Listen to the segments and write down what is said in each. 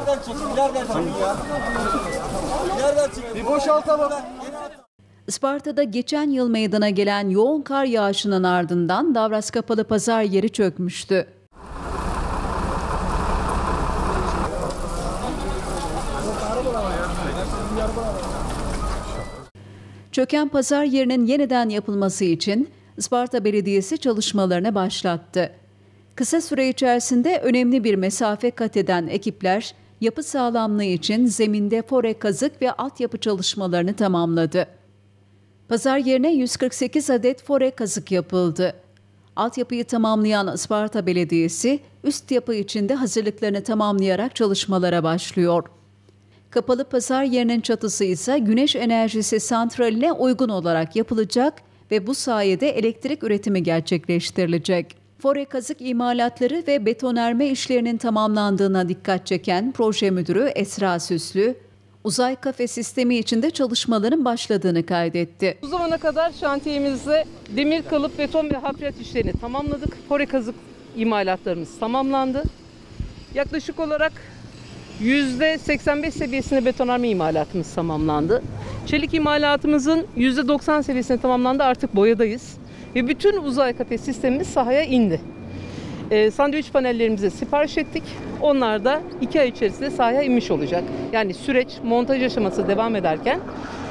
İleriden çık, ileriden çık ya. İleriden çık. Bir boşaltalım. Isparta'da geçen yıl meydana gelen yoğun kar yağışının ardından Davras Kapalı Pazar yeri çökmüştü. Çöken pazar yerinin yeniden yapılması için Isparta Belediyesi çalışmalarını başlattı. Kısa süre içerisinde önemli bir mesafe kat eden ekipler yapı sağlamlığı için zeminde fore kazık ve altyapı çalışmalarını tamamladı. Pazar yerine 148 adet fore kazık yapıldı. Altyapıyı tamamlayan Isparta Belediyesi üst yapı için de hazırlıklarını tamamlayarak çalışmalara başlıyor. Kapalı pazar yerinin çatısı ise güneş enerjisi santraline uygun olarak yapılacak ve bu sayede elektrik üretimi gerçekleştirilecek. Fore kazık imalatları ve betonerme işlerinin tamamlandığına dikkat çeken proje müdürü Esra Süslü, uzay kafe sistemi içinde çalışmaların başladığını kaydetti. Bu zamana kadar şantiyemizde demir kalıp beton ve hafriyat işlerini tamamladık. Fore kazık imalatlarımız tamamlandı. Yaklaşık olarak %85 seviyesinde betonarme imalatımız tamamlandı. Çelik imalatımızın %90 seviyesinde tamamlandı. Artık boyadayız. Ve bütün uzay kafe sistemimiz sahaya indi. Ee, sandviç panellerimize sipariş ettik. Onlar da iki ay içerisinde sahaya inmiş olacak. Yani süreç montaj aşaması devam ederken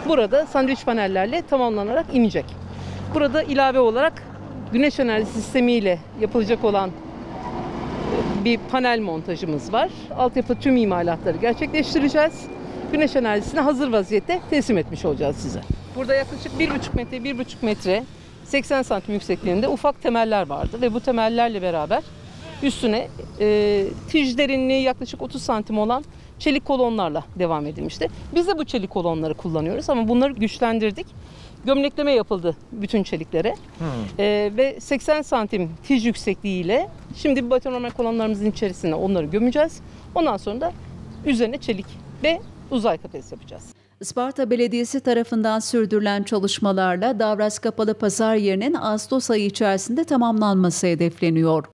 burada sandviç panellerle tamamlanarak inecek. Burada ilave olarak güneş enerji sistemiyle yapılacak olan bir panel montajımız var. Altyapı tüm imalatları gerçekleştireceğiz. Güneş enerjisini hazır vaziyette teslim etmiş olacağız size. Burada yaklaşık 1,5 metre, 1,5 metre 80 santim yüksekliğinde ufak temeller vardı ve bu temellerle beraber üstüne e, tij derinliği yaklaşık 30 santim olan çelik kolonlarla devam edilmişti. Biz de bu çelik kolonları kullanıyoruz ama bunları güçlendirdik. Gömlekleme yapıldı bütün çeliklere E, ve 80 santim tij yüksekliğiyle şimdi betonarme kolonlarımızın içerisine onları gömeceğiz. Ondan sonra da üzerine çelik ve uzay kafesi yapacağız. Isparta Belediyesi tarafından sürdürülen çalışmalarla Davras Kapalı Pazar yerinin Ağustos ayı içerisinde tamamlanması hedefleniyor.